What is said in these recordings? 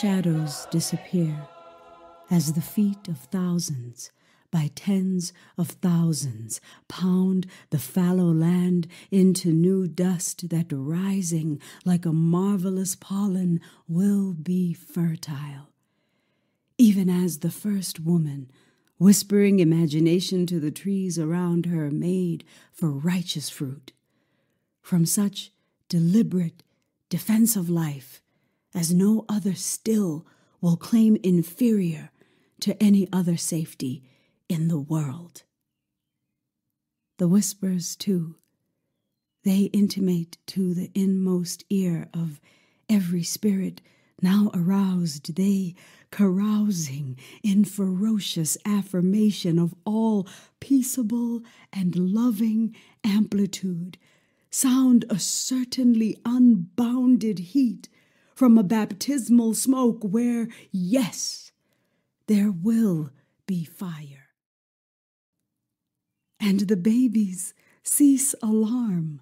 shadows disappear as the feet of thousands by tens of thousands pound the fallow land into new dust that rising like a marvelous pollen will be fertile. Even as the first woman, whispering imagination to the trees around her, made for righteous fruit. From such deliberate defense of life as no other still will claim inferior to any other safety in the world. The whispers, too, they intimate to the inmost ear of every spirit now aroused, they carousing in ferocious affirmation of all peaceable and loving amplitude, sound a certainly unbounded heat from a baptismal smoke where, yes, there will be fire and the babies cease alarm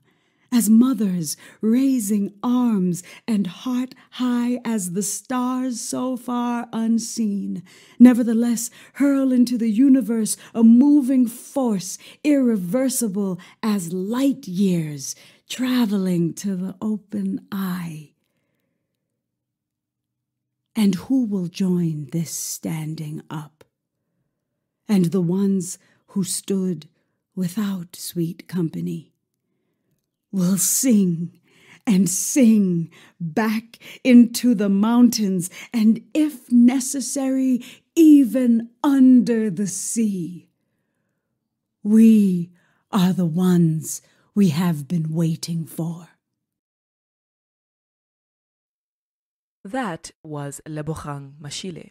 as mothers raising arms and heart high as the stars so far unseen, nevertheless hurl into the universe a moving force irreversible as light years traveling to the open eye. And who will join this standing up? And the ones who stood without sweet company. We'll sing and sing back into the mountains, and if necessary, even under the sea. We are the ones we have been waiting for. That was Lebogang Mashile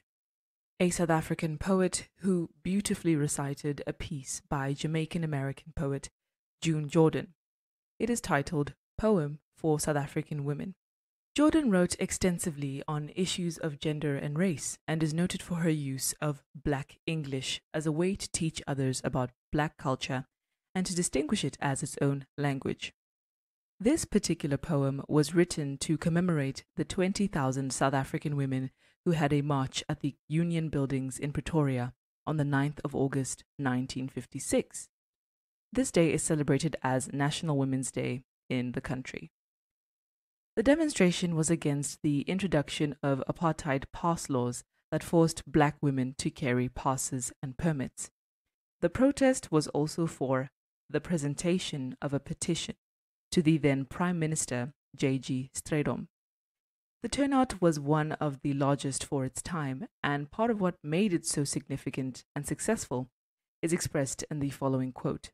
a South African poet who beautifully recited a piece by Jamaican American poet June Jordan. It is titled Poem for South African Women. Jordan wrote extensively on issues of gender and race and is noted for her use of Black English as a way to teach others about Black culture and to distinguish it as its own language. This particular poem was written to commemorate the 20,000 South African women who had a march at the Union Buildings in Pretoria on the 9th of August 1956. This day is celebrated as National Women's Day in the country. The demonstration was against the introduction of apartheid pass laws that forced black women to carry passes and permits. The protest was also for the presentation of a petition to the then Prime Minister J.G. Strijdom the turnout was one of the largest for its time, and part of what made it so significant and successful is expressed in the following quote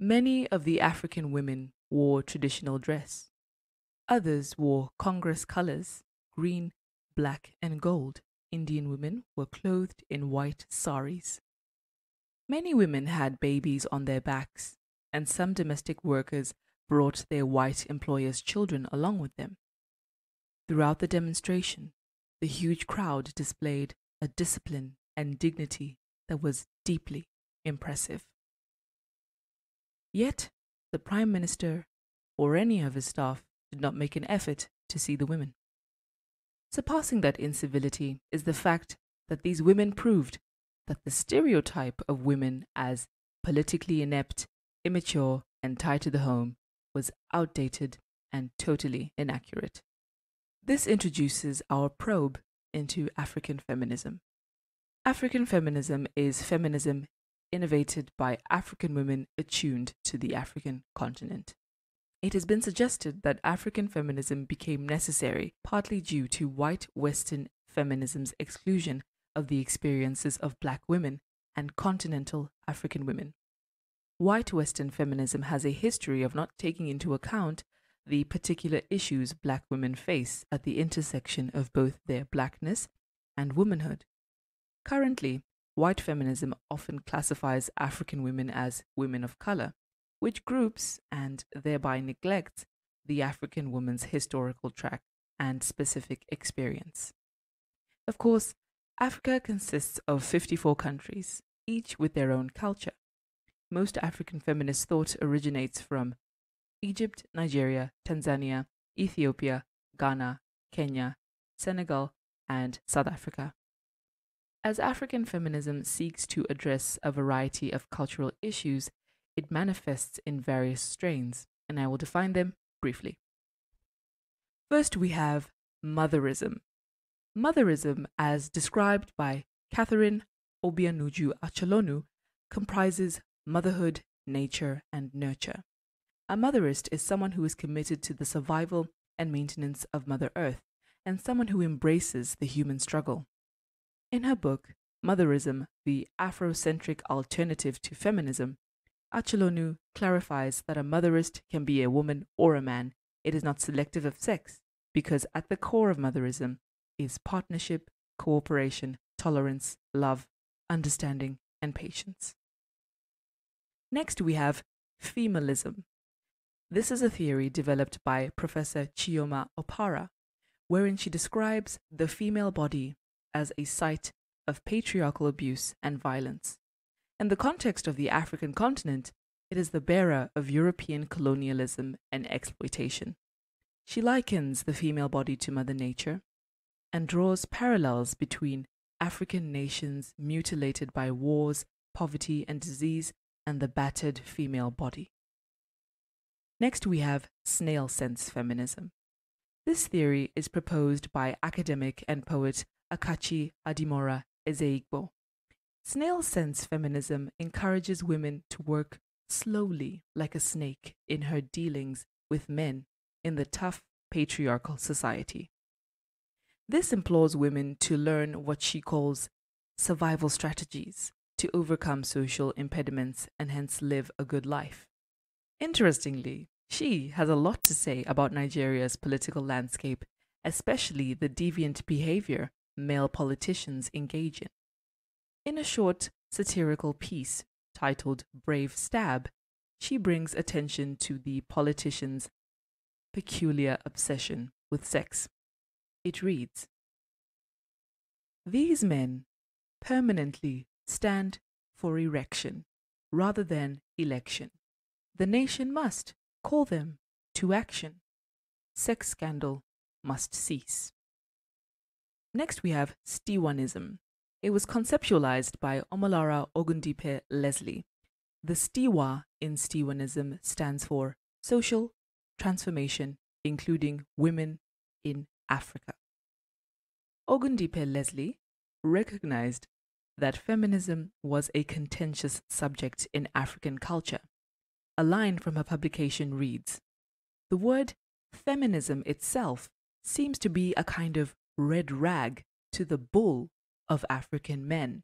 Many of the African women wore traditional dress. Others wore Congress colors green, black, and gold. Indian women were clothed in white saris. Many women had babies on their backs, and some domestic workers brought their white employers' children along with them. Throughout the demonstration, the huge crowd displayed a discipline and dignity that was deeply impressive. Yet, the Prime Minister or any of his staff did not make an effort to see the women. Surpassing that incivility is the fact that these women proved that the stereotype of women as politically inept, immature, and tied to the home was outdated and totally inaccurate. This introduces our probe into African feminism. African feminism is feminism innovated by African women attuned to the African continent. It has been suggested that African feminism became necessary partly due to white Western feminism's exclusion of the experiences of black women and continental African women. White Western feminism has a history of not taking into account the particular issues black women face at the intersection of both their blackness and womanhood. Currently, white feminism often classifies African women as women of color, which groups and thereby neglects the African woman's historical track and specific experience. Of course, Africa consists of 54 countries, each with their own culture. Most African feminist thought originates from Egypt, Nigeria, Tanzania, Ethiopia, Ghana, Kenya, Senegal, and South Africa. As African feminism seeks to address a variety of cultural issues, it manifests in various strains, and I will define them briefly. First, we have motherism. Motherism, as described by Catherine Obianuju Acholonu, comprises motherhood, nature, and nurture. A motherist is someone who is committed to the survival and maintenance of Mother Earth, and someone who embraces the human struggle. In her book, Motherism, the Afrocentric Alternative to Feminism, Acholonu clarifies that a motherist can be a woman or a man. It is not selective of sex, because at the core of motherism is partnership, cooperation, tolerance, love, understanding, and patience. Next, we have femalism. This is a theory developed by Professor Chioma Opara, wherein she describes the female body as a site of patriarchal abuse and violence. In the context of the African continent, it is the bearer of European colonialism and exploitation. She likens the female body to Mother Nature and draws parallels between African nations mutilated by wars, poverty, and disease and the battered female body. Next, we have snail sense feminism. This theory is proposed by academic and poet Akachi Adimora Ezeigbo. Snail sense feminism encourages women to work slowly like a snake in her dealings with men in the tough patriarchal society. This implores women to learn what she calls survival strategies to overcome social impediments and hence live a good life. Interestingly, she has a lot to say about Nigeria's political landscape, especially the deviant behavior male politicians engage in. In a short satirical piece titled Brave Stab, she brings attention to the politician's peculiar obsession with sex. It reads These men permanently stand for erection rather than election. The nation must call them to action. Sex scandal must cease. Next, we have Stiwanism. It was conceptualized by Omolara Ogundipe Leslie. The Stiwa in Stiwanism stands for Social Transformation, including Women in Africa. Ogundipe Leslie recognized that feminism was a contentious subject in African culture. A line from her publication reads The word feminism itself seems to be a kind of red rag to the bull of African men,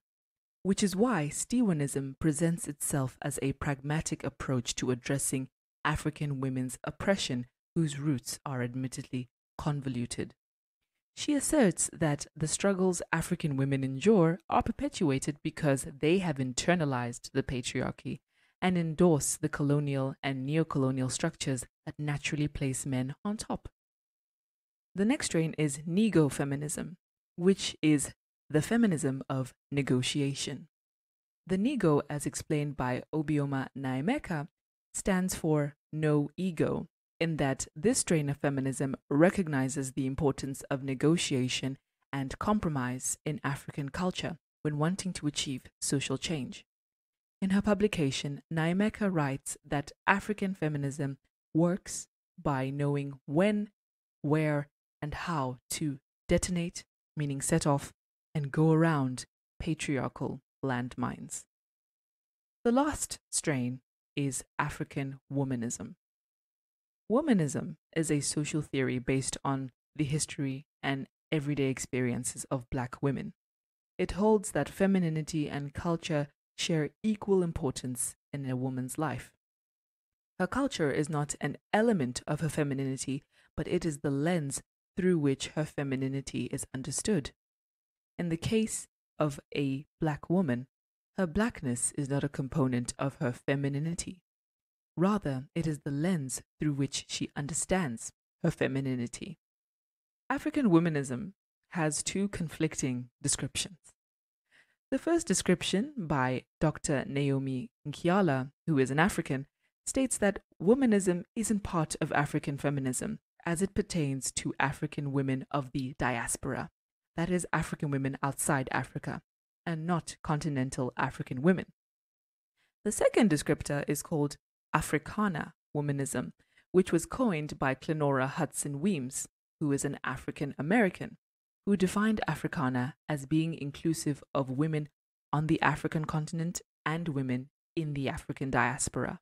which is why Stiwanism presents itself as a pragmatic approach to addressing African women's oppression, whose roots are admittedly convoluted. She asserts that the struggles African women endure are perpetuated because they have internalized the patriarchy and endorse the colonial and neocolonial structures that naturally place men on top. The next strain is nego feminism, which is the feminism of negotiation. The nego, as explained by Obioma Nnaemeka, stands for no ego in that this strain of feminism recognizes the importance of negotiation and compromise in African culture when wanting to achieve social change. In her publication, Nnaemeka writes that African feminism works by knowing when, where, and how to detonate, meaning set off, and go around patriarchal landmines. The last strain is African womanism. Womanism is a social theory based on the history and everyday experiences of black women. It holds that femininity and culture share equal importance in a woman's life. Her culture is not an element of her femininity, but it is the lens through which her femininity is understood. In the case of a black woman, her blackness is not a component of her femininity. Rather, it is the lens through which she understands her femininity. African womanism has two conflicting descriptions. The first description by Dr. Naomi Nkealah, who is an African, states that womanism isn't part of African feminism as it pertains to African women of the diaspora, that is, African women outside Africa, and not continental African women. The second descriptor is called Africana womanism, which was coined by Clenora Hudson Weems, who is an African American, who defined Africana as being inclusive of women on the African continent and women in the African diaspora.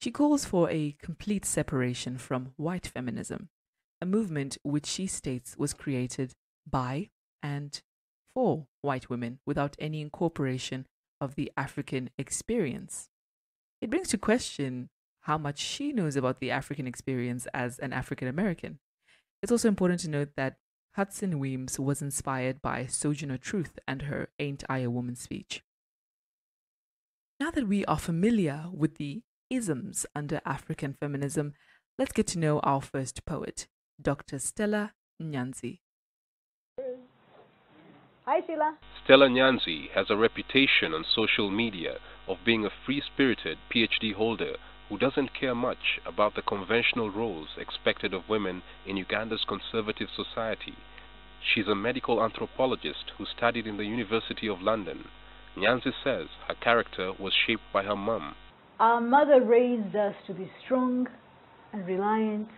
She calls for a complete separation from white feminism, a movement which she states was created by and for white women without any incorporation of the African experience. It brings to question how much she knows about the African experience as an African American. It's also important to note that Hudson Weems was inspired by Sojourner Truth and her Ain't I a Woman speech. Now that we are familiar with the isms under African feminism, let's get to know our first poet, Dr. Stella Nyanzi. Hi, Sheila. Stella Nyanzi has a reputation on social media of being a free spirited PhD holder who doesn't care much about the conventional roles expected of women in Uganda's conservative society. She's a medical anthropologist who studied in the University of London. Nyanzi says her character was shaped by her mum. Our mother raised us to be strong and reliant,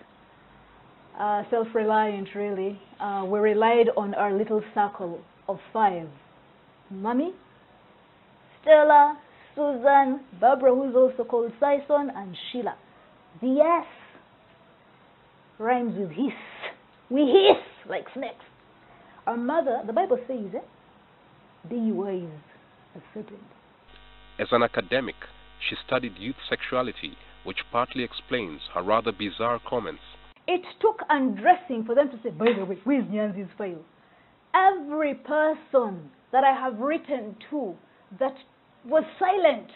uh, self reliant, really. Uh, we relied on our little circle of five Mummy, Stella, Susan, Barbara, who's also called Sison, and Sheila. The S rhymes with hiss. We hiss like snakes. Our mother, the Bible says, eh? be wise as serpent. As an academic, she studied youth sexuality, which partly explains her rather bizarre comments. It took undressing for them to say, by the way, where's Nyanzi's file? Every person that I have written to that was silent.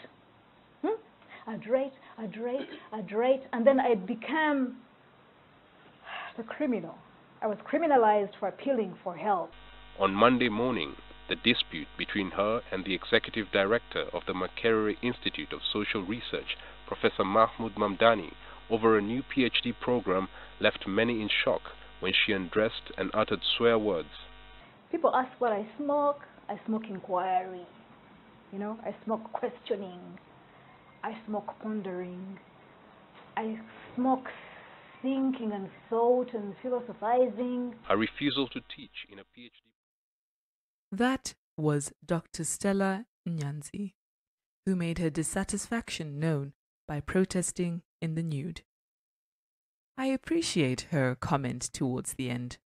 Hmm? I'd write, I'd write, I'd write, and then I became the criminal. I was criminalized for appealing for help. On Monday morning, the dispute between her and the executive director of the Makerere Institute of Social Research, Professor Mahmood Mamdani, over a new PhD program left many in shock when she undressed and uttered swear words. People ask what I smoke. I smoke inquiry. You know, I smoke questioning. I smoke pondering. I smoke thinking and thought and philosophizing. A refusal to teach in a PhD. That was Dr. Stella Nyanzi, who made her dissatisfaction known by protesting in the nude. I appreciate her comment towards the end.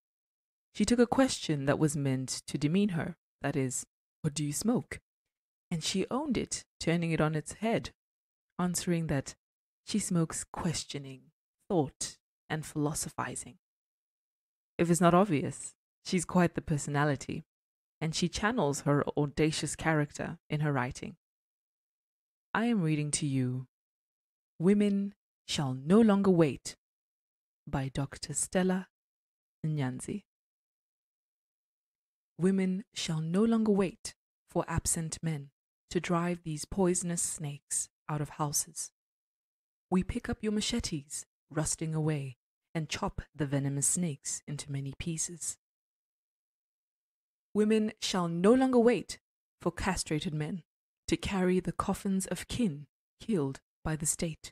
She took a question that was meant to demean her, that is, what do you smoke? And she owned it, turning it on its head, answering that she smokes questioning, thought, and philosophizing. If it's not obvious, she's quite the personality, and she channels her audacious character in her writing. I am reading to you Women Shall No Longer Wait by Dr. Stella Nyanzi. Women shall no longer wait for absent men to drive these poisonous snakes out of houses. We pick up your machetes, rusting away, and chop the venomous snakes into many pieces. Women shall no longer wait for castrated men to carry the coffins of kin killed by the state.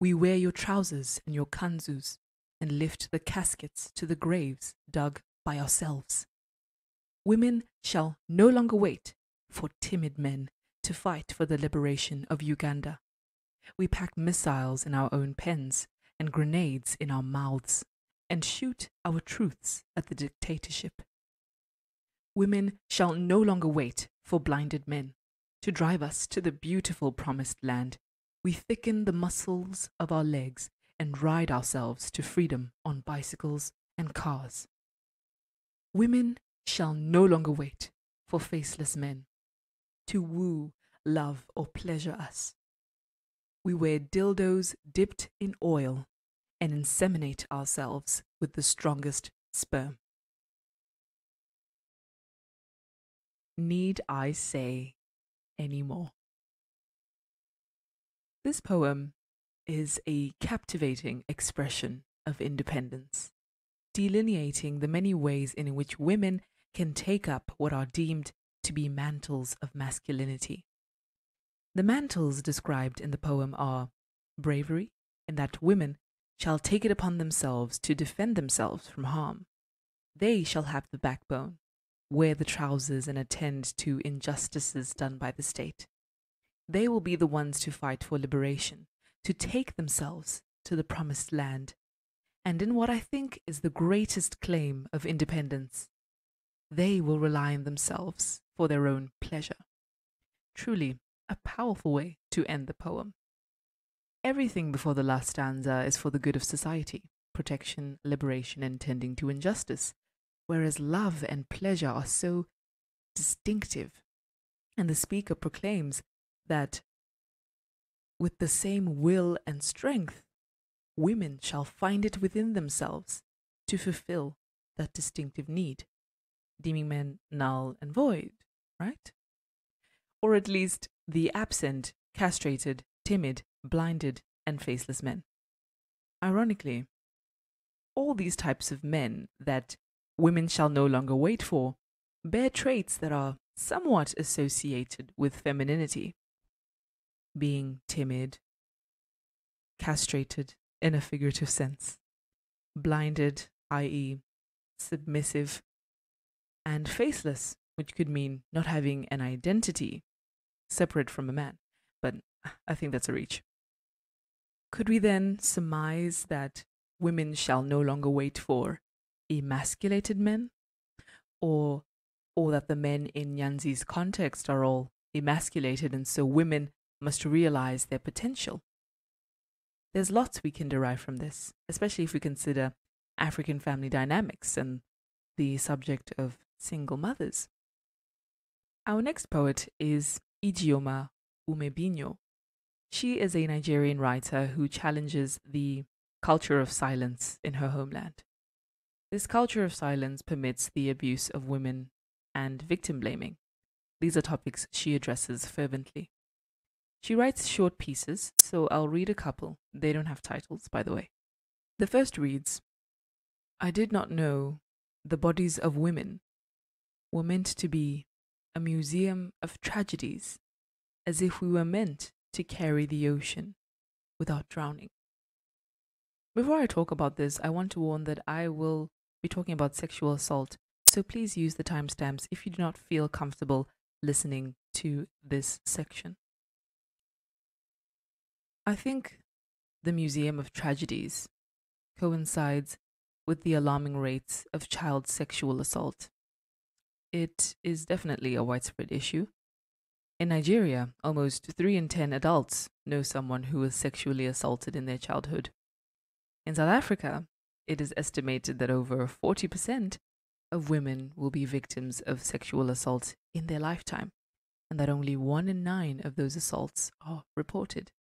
We wear your trousers and your kanzus and lift the caskets to the graves dug by ourselves. Women shall no longer wait for timid men to fight for the liberation of Uganda. We pack missiles in our own pens and grenades in our mouths and shoot our truths at the dictatorship. Women shall no longer wait for blinded men to drive us to the beautiful promised land. We thicken the muscles of our legs and ride ourselves to freedom on bicycles and cars. Women shall no longer wait for faceless men to woo, love, or pleasure us. We wear dildos dipped in oil and inseminate ourselves with the strongest sperm. Need I say any more? This poem is a captivating expression of independence, delineating the many ways in which women can take up what are deemed to be mantles of masculinity. The mantles described in the poem are bravery, in that women shall take it upon themselves to defend themselves from harm. They shall have the backbone, wear the trousers, and attend to injustices done by the state. They will be the ones to fight for liberation, to take themselves to the promised land. And in what I think is the greatest claim of independence, they will rely on themselves for their own pleasure. Truly, a powerful way to end the poem. Everything before the last stanza is for the good of society, protection, liberation, and tending to injustice, whereas love and pleasure are so distinctive. And the speaker proclaims that with the same will and strength, women shall find it within themselves to fulfill that distinctive need, deeming men null and void, right? Or at least the absent, castrated, timid, blinded, and faceless men. Ironically, all these types of men that women shall no longer wait for bear traits that are somewhat associated with femininity being timid, castrated in a figurative sense, blinded, i.e., submissive, and faceless, which could mean not having an identity separate from a man. But I think that's a reach. Could we then surmise that women shall no longer wait for emasculated men? Or, or that the men in Nyanzi's context are all emasculated and so women must realize their potential? There's lots we can derive from this, especially if we consider African family dynamics and the subject of single mothers. Our next poet is Ijeoma Umebinyuo. She is a Nigerian writer who challenges the culture of silence in her homeland. This culture of silence permits the abuse of women and victim blaming. These are topics she addresses fervently. She writes short pieces, so I'll read a couple. They don't have titles, by the way. The first reads I did not know the bodies of women were meant to be a museum of tragedies, as if we were meant to carry the ocean without drowning. Before I talk about this, I want to warn that I will be talking about sexual assault, so please use the timestamps if you do not feel comfortable listening to this section. I think the Museum of Tragedies coincides with the alarming rates of child sexual assault. It is definitely a widespread issue. In Nigeria, almost 3 in 10 adults know someone who was sexually assaulted in their childhood. In South Africa, it is estimated that over 40% of women will be victims of sexual assault in their lifetime, and that only 1 in 9 of those assaults are reported.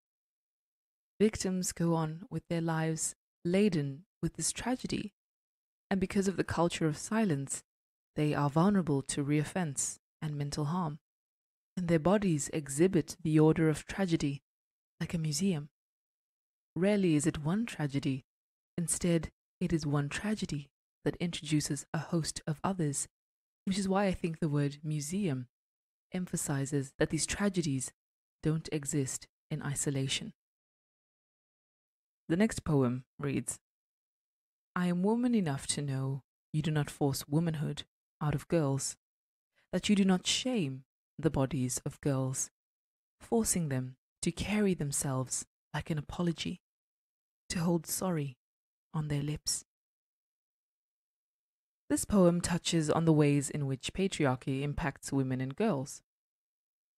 Victims go on with their lives laden with this tragedy, and because of the culture of silence, they are vulnerable to reoffense and mental harm, and their bodies exhibit the order of tragedy like a museum. Rarely is it one tragedy, instead, it is one tragedy that introduces a host of others, which is why I think the word museum emphasizes that these tragedies don't exist in isolation. The next poem reads I am woman enough to know you do not force womanhood out of girls, that you do not shame the bodies of girls, forcing them to carry themselves like an apology, to hold sorry on their lips. This poem touches on the ways in which patriarchy impacts women and girls.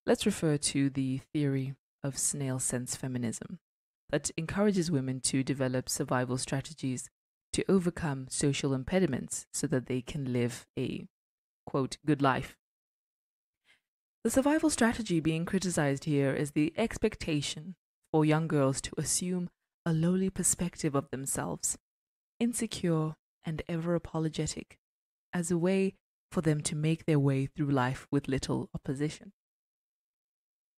Let's refer to the theory of snail sense feminism that encourages women to develop survival strategies to overcome social impediments so that they can live a quote good life. The survival strategy being criticized here is the expectation for young girls to assume a lowly perspective of themselves, insecure and ever apologetic, as a way for them to make their way through life with little opposition.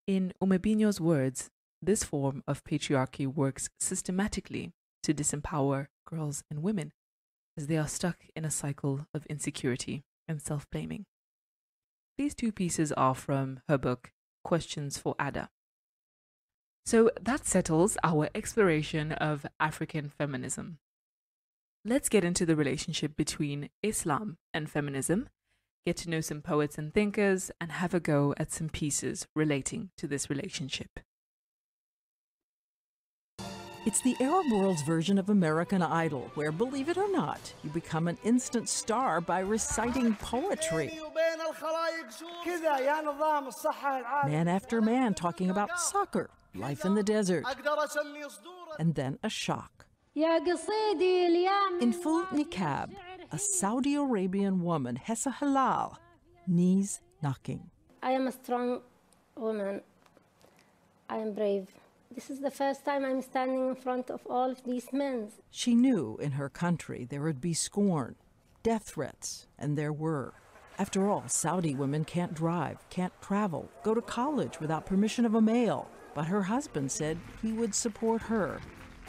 In Umebinyuo's words, this form of patriarchy works systematically to disempower girls and women, as they are stuck in a cycle of insecurity and self blaming. These two pieces are from her book, Questions for Ada. So that settles our exploration of African feminism. Let's get into the relationship between Islam and feminism, get to know some poets and thinkers, and have a go at some pieces relating to this relationship. It's the Arab world's version of American Idol, where, believe it or not, you become an instant star by reciting poetry. Man after man talking about soccer, life in the desert, and then a shock. In full niqab, a Saudi Arabian woman, Hessa Hilal, knees knocking. I am a strong woman. I am brave. This is the first time I'm standing in front of all of these men. She knew in her country there would be scorn, death threats, and there were. After all, Saudi women can't drive, can't travel, go to college without permission of a male. But her husband said he would support her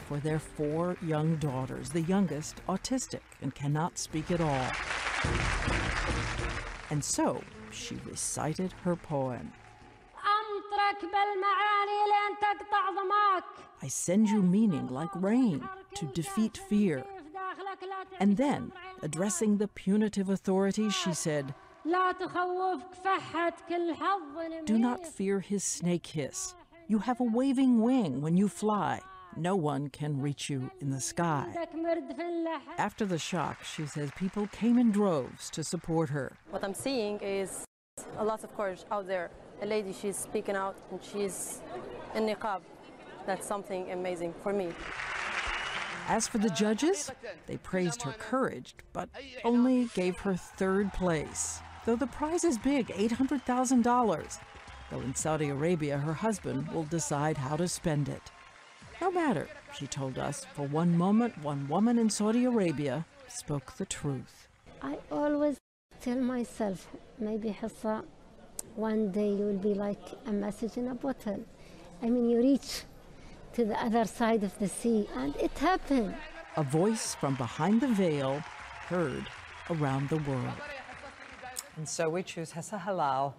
for their four young daughters, the youngest autistic and cannot speak at all. And so she recited her poem. I send you meaning like rain to defeat fear. And then, addressing the punitive authorities, she said, Do not fear his snake hiss. You have a waving wing when you fly. No one can reach you in the sky. After the shock, she says people came in droves to support her. What I'm seeing is a lot of courage out there. A lady, she's speaking out and she's in niqab. That's something amazing for me. As for the judges, they praised her courage, but only gave her third place. Though the prize is big $800,000. Though in Saudi Arabia, her husband will decide how to spend it. No matter, she told us, for one moment, one woman in Saudi Arabia spoke the truth. I always tell myself, maybe Hissa, one day you will be like a message in a bottle. I mean, you reach to the other side of the sea, and it happened. A voice from behind the veil heard around the world. And so we choose Hessa Hilal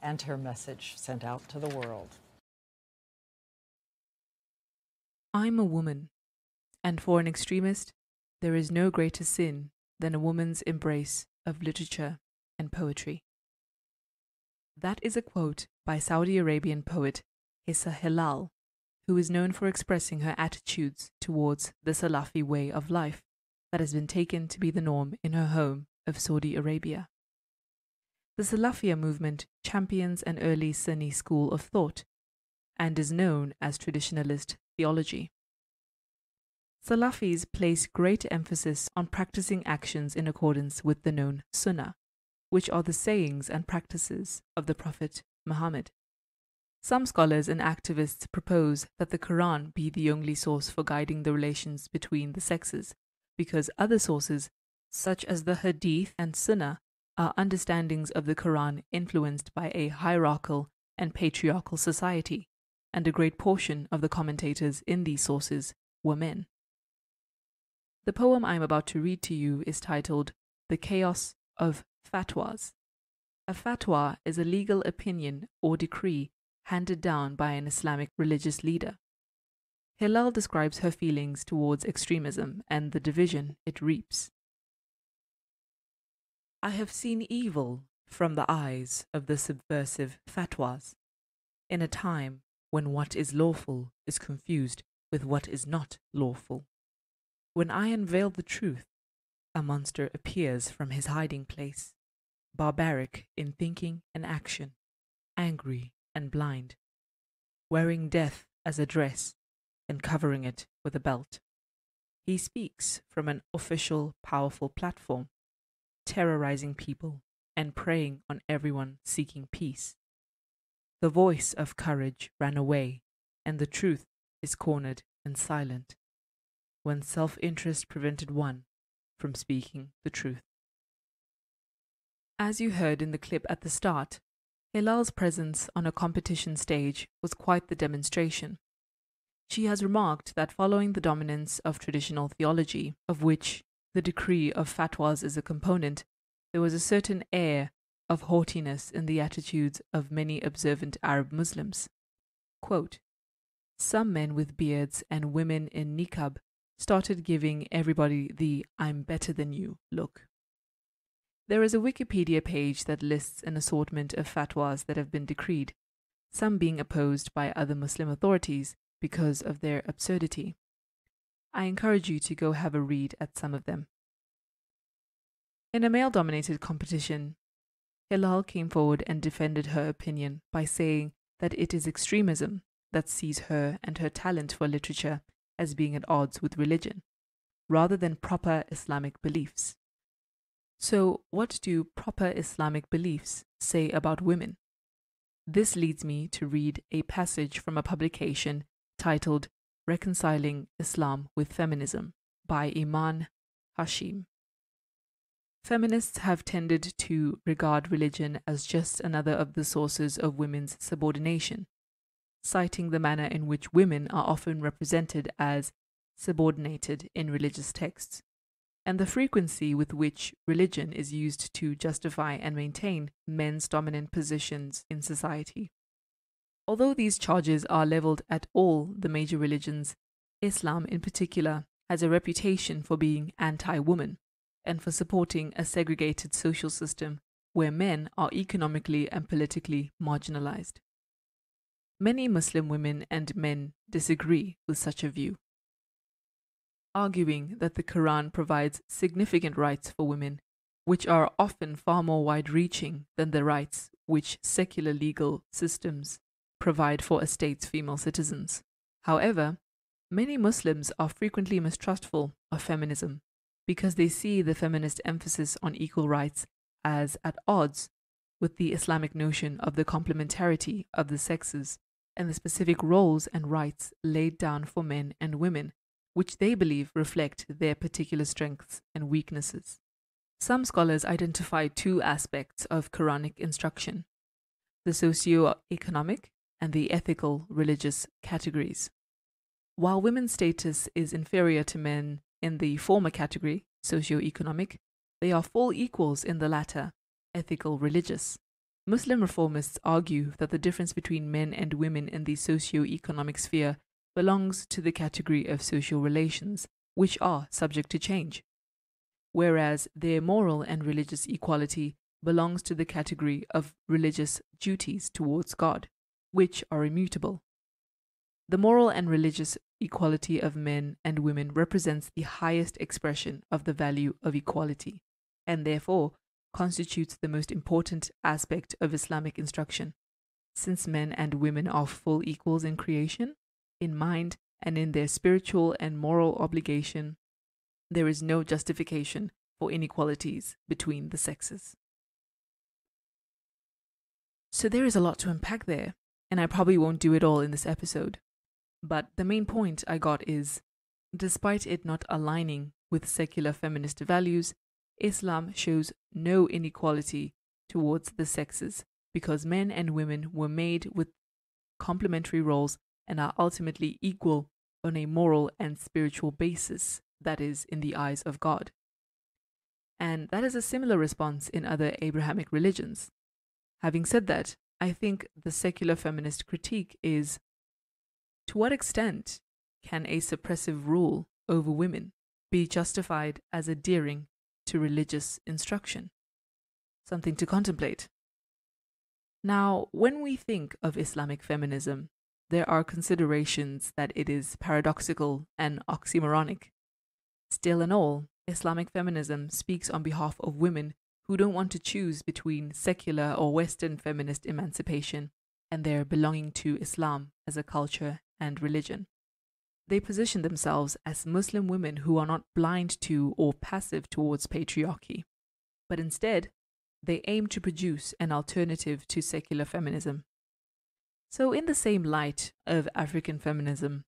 and her message sent out to the world. I'm a woman, and for an extremist, there is no greater sin than a woman's embrace of literature and poetry. That is a quote by Saudi Arabian poet Hessa Hilal, who is known for expressing her attitudes towards the Salafi way of life that has been taken to be the norm in her home of Saudi Arabia. The Salafia movement champions an early Sunni school of thought and is known as traditionalist theology. Salafis place great emphasis on practicing actions in accordance with the known Sunnah, which are the sayings and practices of the Prophet Muhammad. Some scholars and activists propose that the Quran be the only source for guiding the relations between the sexes, because other sources, such as the Hadith and Sunnah, are understandings of the Quran influenced by a hierarchical and patriarchal society, and a great portion of the commentators in these sources were men. The poem I am about to read to you is titled The Chaos of Fatwas. A fatwa is a legal opinion or decree handed down by an Islamic religious leader. Hilal describes her feelings towards extremism and the division it reaps. I have seen evil from the eyes of the subversive fatwas, in a time when what is lawful is confused with what is not lawful. When I unveil the truth, a monster appears from his hiding place, barbaric in thinking and action, angry and blind, wearing death as a dress and covering it with a belt. He speaks from an official, powerful platform, terrorizing people and preying on everyone seeking peace. The voice of courage ran away, and the truth is cornered and silent, when self interest prevented one from speaking the truth. As you heard in the clip at the start, Hilal's presence on a competition stage was quite the demonstration. she has remarked that following the dominance of traditional theology, of which the decree of fatwas is a component, there was a certain air of haughtiness in the attitudes of many observant Arab Muslims. Quote, Some men with beards and women in niqab started giving everybody the I'm better than you look. There is a Wikipedia page that lists an assortment of fatwas that have been decreed, some being opposed by other Muslim authorities because of their absurdity. I encourage you to go have a read at some of them. In a male dominated competition, Hilal came forward and defended her opinion by saying that it is extremism that sees her and her talent for literature as being at odds with religion, rather than proper Islamic beliefs. So, what do proper Islamic beliefs say about women? This leads me to read a passage from a publication titled Reconciling Islam with Feminism by Iman Hashim. Feminists have tended to regard religion as just another of the sources of women's subordination, citing the manner in which women are often represented as subordinated in religious texts, and the frequency with which religion is used to justify and maintain men's dominant positions in society. Although these charges are leveled at all the major religions, Islam in particular has a reputation for being anti woman and for supporting a segregated social system where men are economically and politically marginalized. Many Muslim women and men disagree with such a view, arguing that the Quran provides significant rights for women, which are often far more wide reaching than the rights which secular legal systems provide for a state's female citizens. However, many Muslims are frequently mistrustful of feminism because they see the feminist emphasis on equal rights as at odds with the Islamic notion of the complementarity of the sexes and the specific roles and rights laid down for men and women, which they believe reflect their particular strengths and weaknesses. Some scholars identify two aspects of Quranic instruction the socio-economic and the ethical religious categories. While women's status is inferior to men in the former category, socio-economic, they are full equals in the latter, ethical religious. Muslim reformists argue that the difference between men and women in the socio-economic sphere belongs to the category of social relations, which are subject to change, whereas their moral and religious equality belongs to the category of religious duties towards God, which are immutable. The moral and religious equality of men and women represents the highest expression of the value of equality, and therefore constitutes the most important aspect of Islamic instruction. Since men and women are full equals in creation, in mind, and in their spiritual and moral obligation, there is no justification for inequalities between the sexes. So there is a lot to unpack there, and I probably won't do it all in this episode. But the main point I got is despite it not aligning with secular feminist values, Islam shows no inequality towards the sexes because men and women were made with complementary roles and are ultimately equal on a moral and spiritual basis, that is, in the eyes of God. And that is a similar response in other Abrahamic religions. Having said that, I think the secular feminist critique is to what extent can a suppressive rule over women be justified as adhering to religious instruction? Something to contemplate. Now, when we think of Islamic feminism, there are considerations that it is paradoxical and oxymoronic. Still in all, Islamic feminism speaks on behalf of women who don't want to choose between secular or Western feminist emancipation and their belonging to Islam as a culture and religion. They position themselves as Muslim women who are not blind to or passive towards patriarchy, but instead, they aim to produce an alternative to secular feminism. So, in the same light of African feminism,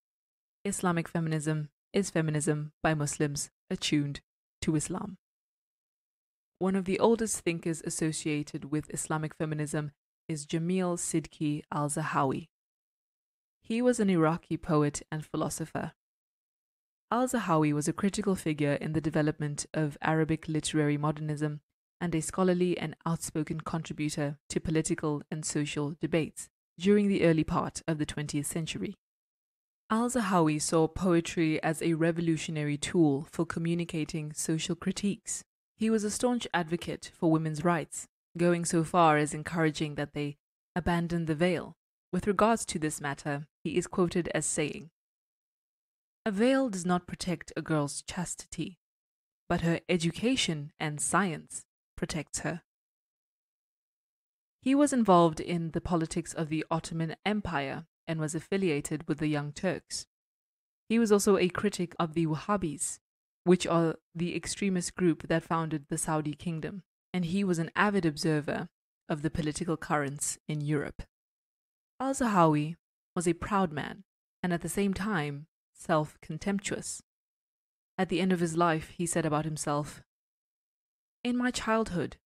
Islamic feminism is feminism by Muslims attuned to Islam. One of the oldest thinkers associated with Islamic feminism is Jamil Sidki al Zahawi. He was an Iraqi poet and philosopher. Al Zahawi was a critical figure in the development of Arabic literary modernism and a scholarly and outspoken contributor to political and social debates during the early part of the 20th century. Al Zahawi saw poetry as a revolutionary tool for communicating social critiques. He was a staunch advocate for women's rights, going so far as encouraging that they abandon the veil. With regards to this matter, he is quoted as saying, A veil does not protect a girl's chastity, but her education and science protects her. He was involved in the politics of the Ottoman Empire and was affiliated with the Young Turks. He was also a critic of the Wahhabis, which are the extremist group that founded the Saudi kingdom, and he was an avid observer of the political currents in Europe. Al Zahawi was a proud man and at the same time self contemptuous. At the end of his life, he said about himself In my childhood,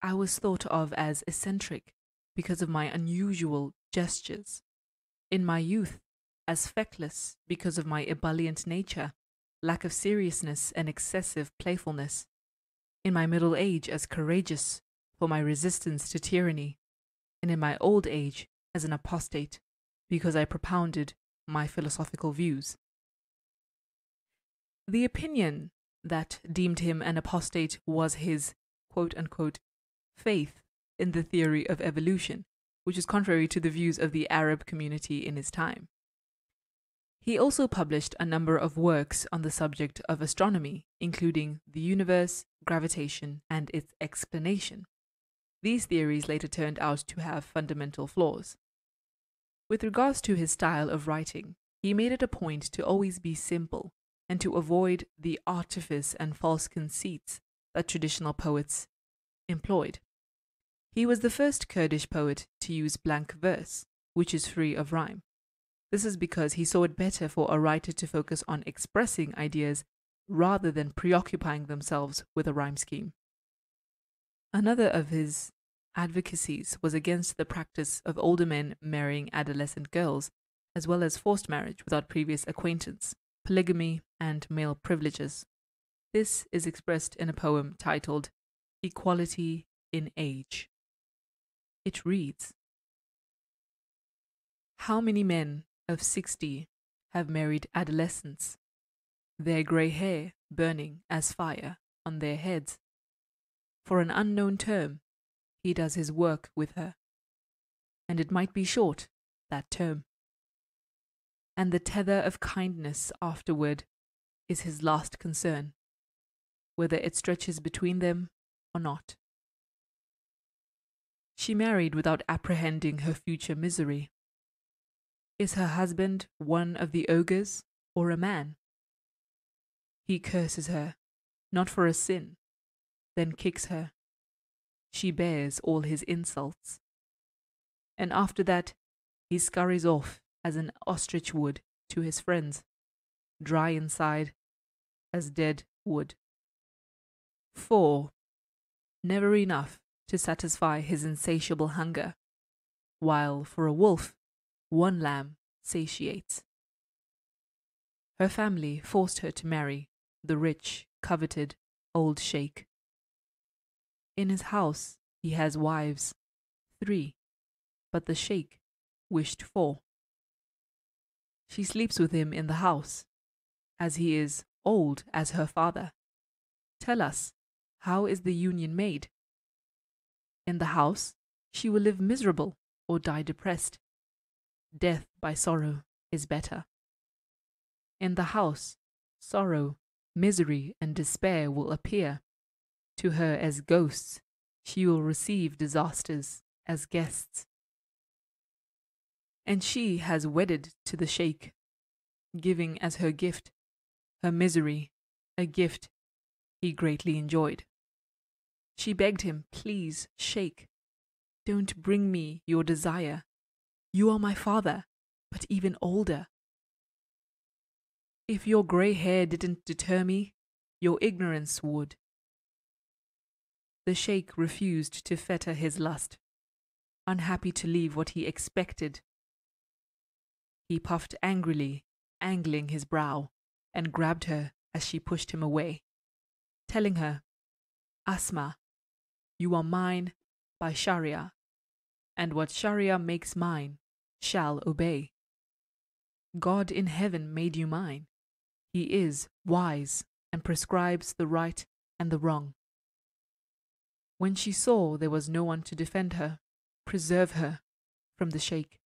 I was thought of as eccentric because of my unusual gestures. In my youth as feckless because of my ebullient nature, lack of seriousness, and excessive playfulness, in my middle age as courageous for my resistance to tyranny, and in my old age as an apostate because I propounded my philosophical views. The opinion that deemed him an apostate was his quote unquote faith in the theory of evolution, which is contrary to the views of the Arab community in his time. He also published a number of works on the subject of astronomy, including the universe, gravitation, and its explanation. These theories later turned out to have fundamental flaws. With regards to his style of writing, he made it a point to always be simple and to avoid the artifice and false conceits that traditional poets employed. He was the first Kurdish poet to use blank verse, which is free of rhyme. This is because he saw it better for a writer to focus on expressing ideas rather than preoccupying themselves with a rhyme scheme. Another of his advocacies was against the practice of older men marrying adolescent girls, as well as forced marriage without previous acquaintance, polygamy, and male privileges. This is expressed in a poem titled Equality in Age. It reads How many men of sixty have married adolescents, their grey hair burning as fire on their heads? For an unknown term, he does his work with her, and it might be short, that term. And the tether of kindness afterward is his last concern, whether it stretches between them or not. She married without apprehending her future misery. Is her husband one of the ogres or a man? He curses her, not for a sin, then kicks her. She bears all his insults. And after that, he scurries off as an ostrich would to his friends, dry inside as dead wood. 4. never enough to satisfy his insatiable hunger, while for a wolf, one lamb satiates. Her family forced her to marry the rich, coveted old sheikh. In his house, he has wives, three, but the sheikh wished four. She sleeps with him in the house, as he is old as her father. Tell us, how is the union made? In the house, she will live miserable or die depressed. Death by sorrow is better. In the house, sorrow, misery, and despair will appear. To her as ghosts, she will receive disasters as guests. And she has wedded to the Sheikh, giving as her gift her misery, a gift he greatly enjoyed. She begged him, Please, Sheikh, don't bring me your desire. You are my father, but even older. If your grey hair didn't deter me, your ignorance would. The Sheikh refused to fetter his lust, unhappy to leave what he expected. He puffed angrily, angling his brow, and grabbed her as she pushed him away, telling her, Asma, you are mine by Sharia, and what Sharia makes mine shall obey. God in heaven made you mine. He is wise and prescribes the right and the wrong. When she saw there was no one to defend her, preserve her from the sheikh.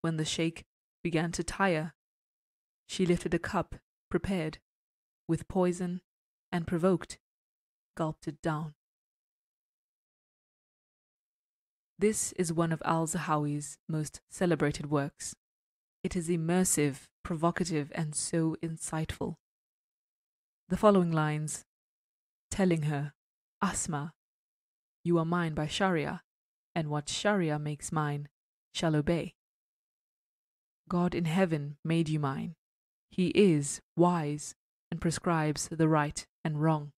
When the sheikh began to tire, she lifted a cup prepared with poison and provoked, gulped it down. This is one of al Zahawi's most celebrated works. It is immersive, provocative, and so insightful. The following lines telling her, Asma, you are mine by Sharia, and what Sharia makes mine shall obey. God in heaven made you mine. He is wise and prescribes the right and wrong.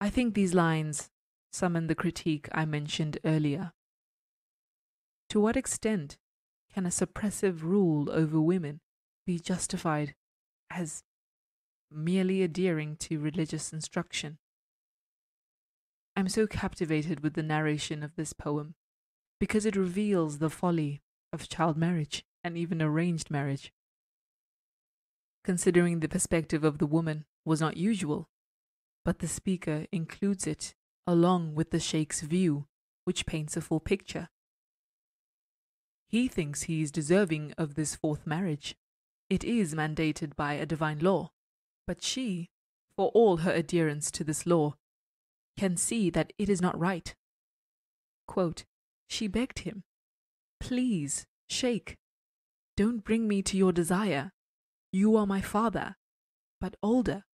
I think these lines summon the critique I mentioned earlier. To what extent can a suppressive rule over women be justified as merely adhering to religious instruction? I'm so captivated with the narration of this poem because it reveals the folly of child marriage and even arranged marriage. Considering the perspective of the woman was not usual, but the speaker includes it along with the Sheikh's view, which paints a full picture. He thinks he is deserving of this fourth marriage. It is mandated by a divine law, but she, for all her adherence to this law, can see that it is not right. Quote, she begged him, Please, Sheikh, don't bring me to your desire. You are my father, but older.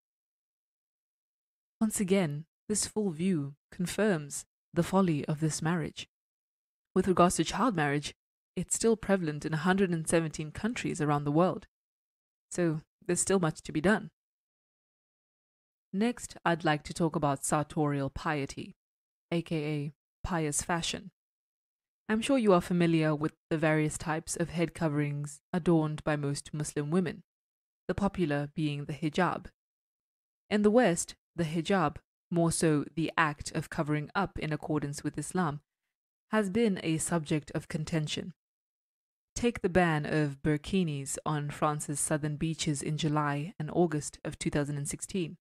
Once again, this full view confirms the folly of this marriage. With regards to child marriage, it's still prevalent in 117 countries around the world. So there's still much to be done. Next, I'd like to talk about sartorial piety, aka pious fashion. I'm sure you are familiar with the various types of head coverings adorned by most Muslim women, the popular being the hijab. In the West, the hijab, more so the act of covering up in accordance with Islam, has been a subject of contention. Take the ban of burkinis on France's southern beaches in July and August of 2016,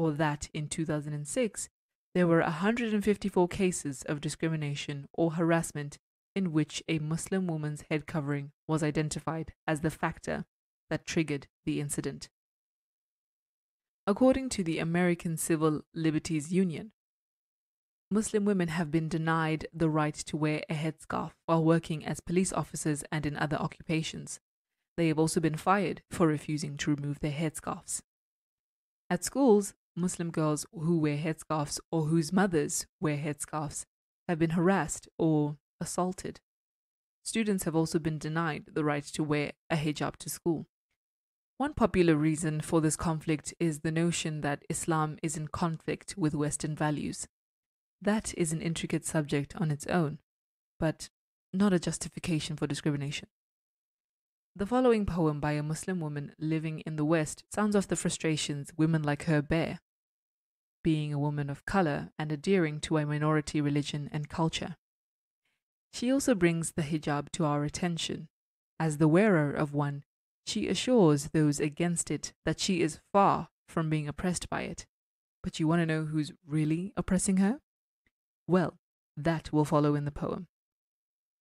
or that in 2006 there were 154 cases of discrimination or harassment in which a Muslim woman's head covering was identified as the factor that triggered the incident. According to the American Civil Liberties Union, Muslim women have been denied the right to wear a headscarf while working as police officers and in other occupations. They have also been fired for refusing to remove their headscarves. At schools, Muslim girls who wear headscarves or whose mothers wear headscarves have been harassed or assaulted. Students have also been denied the right to wear a hijab to school. One popular reason for this conflict is the notion that Islam is in conflict with Western values. That is an intricate subject on its own, but not a justification for discrimination. The following poem by a Muslim woman living in the West sounds off the frustrations women like her bear, being a woman of color and adhering to a minority religion and culture. She also brings the hijab to our attention. As the wearer of one, she assures those against it that she is far from being oppressed by it. But you want to know who's really oppressing her? Well, that will follow in the poem.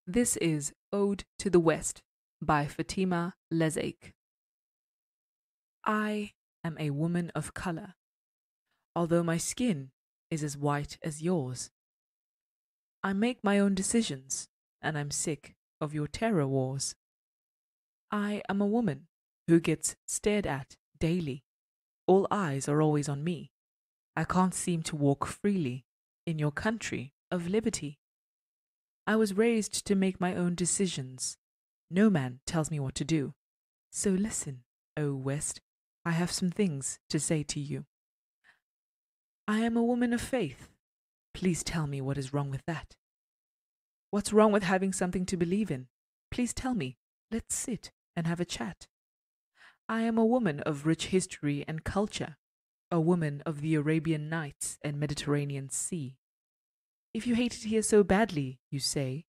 This is Ode to the West by Fatima Lezaik. I am a woman of color, although my skin is as white as yours. I make my own decisions, and I'm sick of your terror wars. I am a woman who gets stared at daily. All eyes are always on me. I can't seem to walk freely in your country of liberty. I was raised to make my own decisions. No man tells me what to do. So listen, O West, I have some things to say to you. I am a woman of faith. Please tell me what is wrong with that. What's wrong with having something to believe in? Please tell me. Let's sit and have a chat. I am a woman of rich history and culture, a woman of the Arabian Nights and Mediterranean Sea. If you hate it here so badly, you say,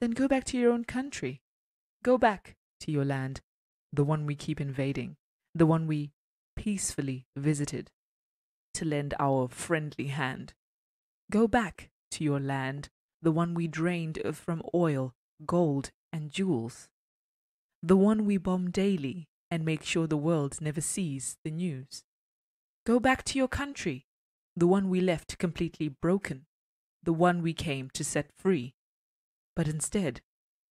then go back to your own country. Go back to your land, the one we keep invading, the one we peacefully visited, to lend our friendly hand. Go back to your land, the one we drained from oil, gold, and jewels, the one we bomb daily and make sure the world never sees the news. Go back to your country, the one we left completely broken, the one we came to set free. But instead,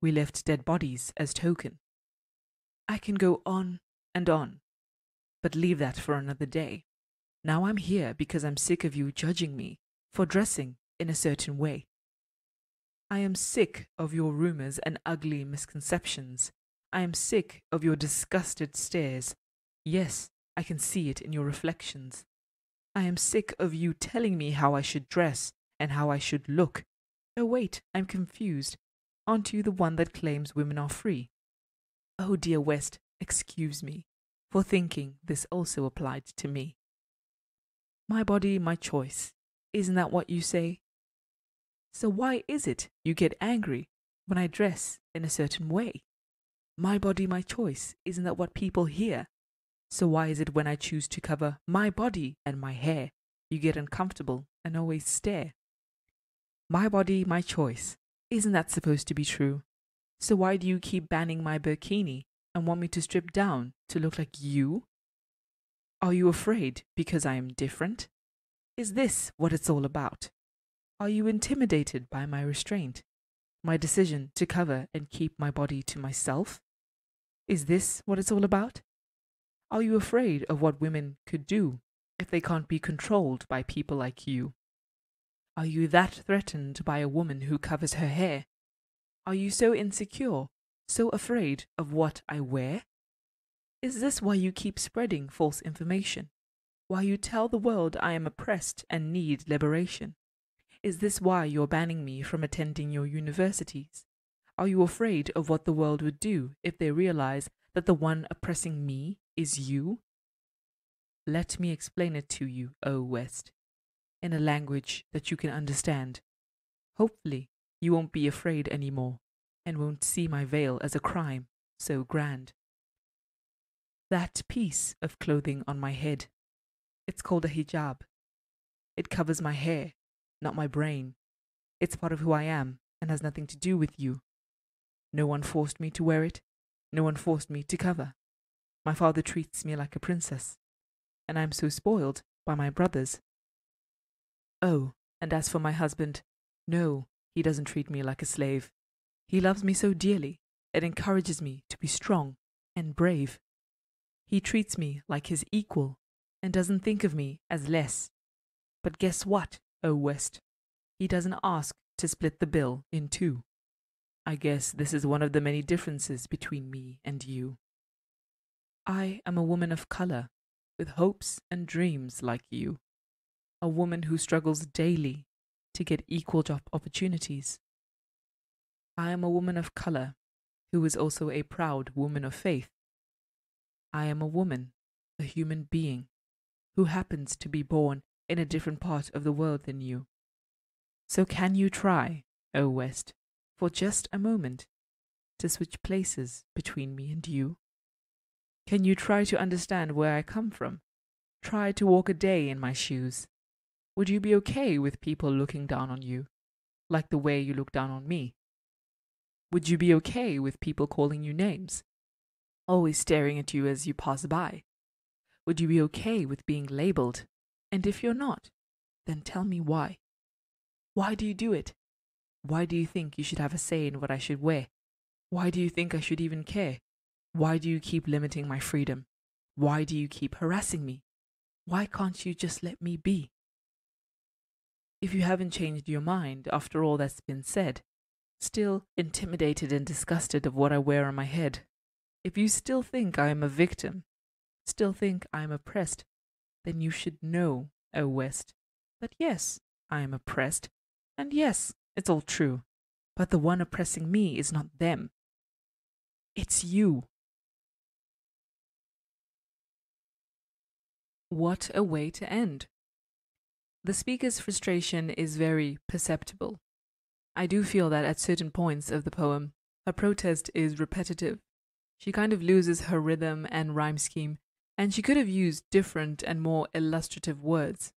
we left dead bodies as token. I can go on and on, but leave that for another day. Now I'm here because I'm sick of you judging me for dressing in a certain way. I am sick of your rumors and ugly misconceptions. I am sick of your disgusted stares. Yes, I can see it in your reflections. I am sick of you telling me how I should dress and how I should look. Oh, wait, I'm confused. Aren't you the one that claims women are free? Oh, dear West, excuse me for thinking this also applied to me. My body, my choice. Isn't that what you say? So why is it you get angry when I dress in a certain way? My body, my choice. Isn't that what people hear? So why is it when I choose to cover my body and my hair, you get uncomfortable and always stare? My body, my choice. Isn't that supposed to be true? So why do you keep banning my burkini and want me to strip down to look like you? Are you afraid because I am different? Is this what it's all about? Are you intimidated by my restraint, my decision to cover and keep my body to myself? Is this what it's all about? Are you afraid of what women could do if they can't be controlled by people like you? Are you that threatened by a woman who covers her hair? Are you so insecure, so afraid of what I wear? Is this why you keep spreading false information? Why you tell the world I am oppressed and need liberation? Is this why you're banning me from attending your universities? Are you afraid of what the world would do if they realize that the one oppressing me is you? Let me explain it to you, O West, in a language that you can understand. Hopefully, you won't be afraid anymore and won't see my veil as a crime so grand. That piece of clothing on my head, it's called a hijab. It covers my hair not my brain. It's part of who I am and has nothing to do with you. No one forced me to wear it. No one forced me to cover. My father treats me like a princess, and I am so spoiled by my brothers. Oh, and as for my husband, no, he doesn't treat me like a slave. He loves me so dearly and encourages me to be strong and brave. He treats me like his equal and doesn't think of me as less. But guess what? O West. He doesn't ask to split the bill in two. I guess this is one of the many differences between me and you. I am a woman of color, with hopes and dreams like you. A woman who struggles daily to get equal job opportunities. I am a woman of color who is also a proud woman of faith. I am a woman, a human being, who happens to be born in a different part of the world than you. So can you try, O West, for just a moment, to switch places between me and you? Can you try to understand where I come from? Try to walk a day in my shoes. Would you be okay with people looking down on you, like the way you look down on me? Would you be okay with people calling you names, always staring at you as you pass by? Would you be okay with being labeled and if you're not, then tell me why. Why do you do it? Why do you think you should have a say in what I should wear? Why do you think I should even care? Why do you keep limiting my freedom? Why do you keep harassing me? Why can't you just let me be? If you haven't changed your mind after all that's been said, still intimidated and disgusted of what I wear on my head, if you still think I am a victim, still think I am oppressed then you should know, O West, that yes, I am oppressed, and yes, it's all true, but the one oppressing me is not them. It's you. What a way to end. The speaker's frustration is very perceptible. I do feel that at certain points of the poem, her protest is repetitive. She kind of loses her rhythm and rhyme scheme, and she could have used different and more illustrative words.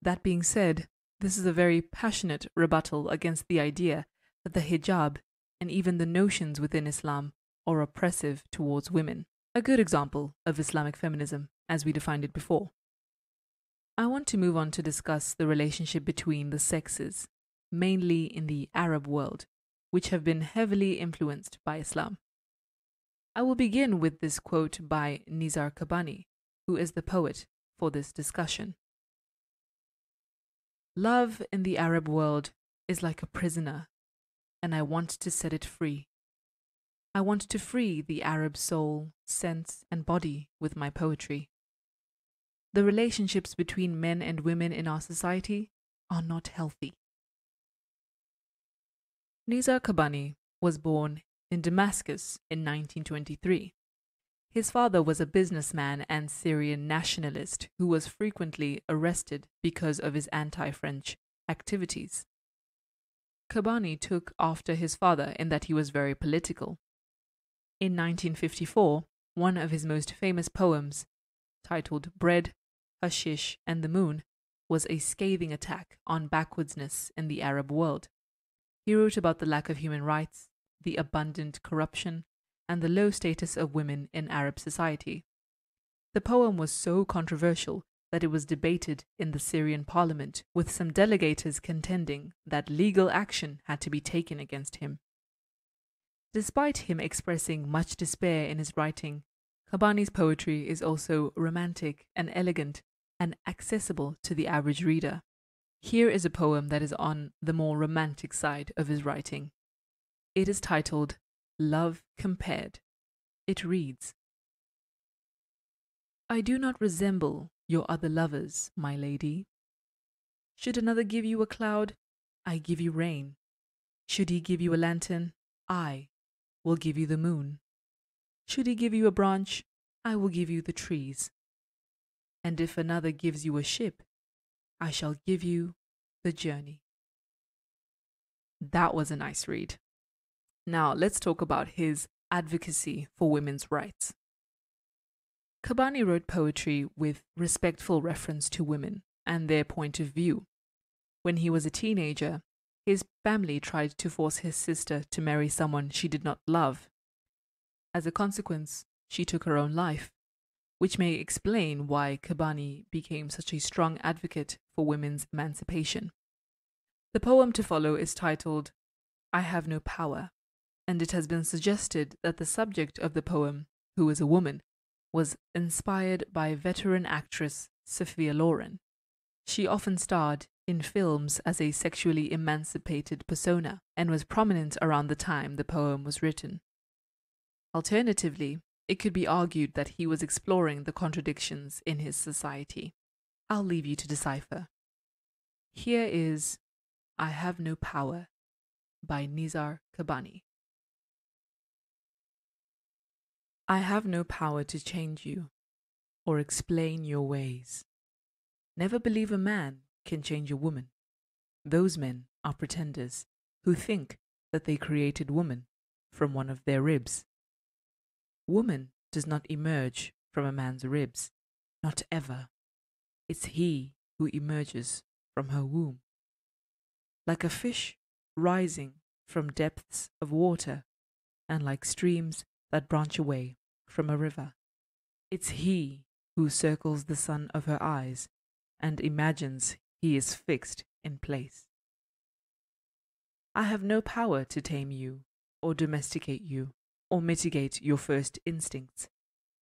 That being said, this is a very passionate rebuttal against the idea that the hijab and even the notions within Islam are oppressive towards women. A good example of Islamic feminism, as we defined it before. I want to move on to discuss the relationship between the sexes, mainly in the Arab world, which have been heavily influenced by Islam. I will begin with this quote by Nizar Qabbani, who is the poet for this discussion. Love in the Arab world is like a prisoner, and I want to set it free. I want to free the Arab soul, sense, and body with my poetry. The relationships between men and women in our society are not healthy. Nizar Qabbani was born in Damascus in 1923. His father was a businessman and Syrian nationalist who was frequently arrested because of his anti French activities. Qabbani took after his father in that he was very political. In 1954, one of his most famous poems, titled Bread, Hashish, and the Moon, was a scathing attack on backwardness in the Arab world. He wrote about the lack of human rights, the abundant corruption, and the low status of women in Arab society. The poem was so controversial that it was debated in the Syrian parliament, with some delegators contending that legal action had to be taken against him. Despite him expressing much despair in his writing, Qabbani's poetry is also romantic and elegant and accessible to the average reader. Here is a poem that is on the more romantic side of his writing. It is titled Love Compared. It reads I do not resemble your other lovers, my lady. Should another give you a cloud, I give you rain. Should he give you a lantern, I will give you the moon. Should he give you a branch, I will give you the trees. And if another gives you a ship, I shall give you the journey. That was a nice read. Now, let's talk about his advocacy for women's rights. Qabbani wrote poetry with respectful reference to women and their point of view. When he was a teenager, his family tried to force his sister to marry someone she did not love. As a consequence, she took her own life, which may explain why Qabbani became such a strong advocate for women's emancipation. The poem to follow is titled I Have No Power, and it has been suggested that the subject of the poem, who is a woman, was inspired by veteran actress Sophia Loren. She often starred in films as a sexually emancipated persona and was prominent around the time the poem was written. Alternatively, it could be argued that he was exploring the contradictions in his society. I'll leave you to decipher. Here is I Have No Power by Nizar Qabbani. I have no power to change you or explain your ways. Never believe a man can change a woman. Those men are pretenders who think that they created woman from one of their ribs. Woman does not emerge from a man's ribs, not ever. It's he who emerges from her womb. Like a fish rising from depths of water, and like streams that branch away from a river. It's he who circles the sun of her eyes and imagines he is fixed in place. I have no power to tame you, or domesticate you, or mitigate your first instincts.